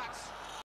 box.